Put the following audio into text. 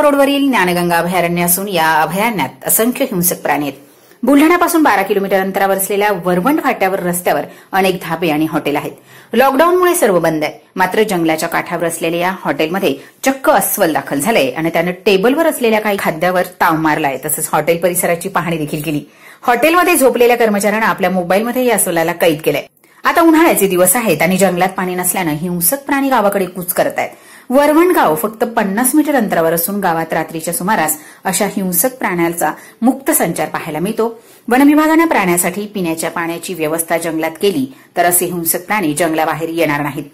रोडवरील ज्ञानगंगा अभयारण्य असून या अभयारण्यात असंख्य हिंसक प्राणी आहेत. बुलढाण्यापासून बारा किलोमीटर अंतरावर असलेल्या वरवंड फाट्यावर रस्त्यावर अनेक धाबे आणि हॉटेल आहेत. लॉकडाऊनमुळे सर्व बंद आहे मात्र जंगलाच्या काठावर असलेल्या या हॉटेलमध्ये चक्क अस्वल दाखल झालंय आणि त्यानं टेबलवर असलेल्या काही खाद्यावर ताव मारलाय तसंच हॉटेल परिसराची पाहणी देखील केली. हॉटेलमध्ये झोपलेल्या कर्मचाऱ्यांना आपल्या मोबाईलमध्ये या अस्वलाला कैद केलंय. आता उन्हाळ्याचे दिवस आहेत आणि जंगलात पाणी नसल्यानं हिंसक प्राणी गावाकडे कूच करत आहेत वरवण गाव फक्त पन्नास मीटर अंतरावर असून गावात रात्रीच्या सुमारास अशा हिंसक प्राण्यांचा मुक्त संचार पाहायला मिळतो. वनविभागानं प्राण्यासाठी पिण्याच्या पाण्याची व्यवस्था जंगलात केली तर असे हिंसक प्राणी जंगलाबाहेर येणार नाहीत.